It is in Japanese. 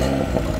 えー、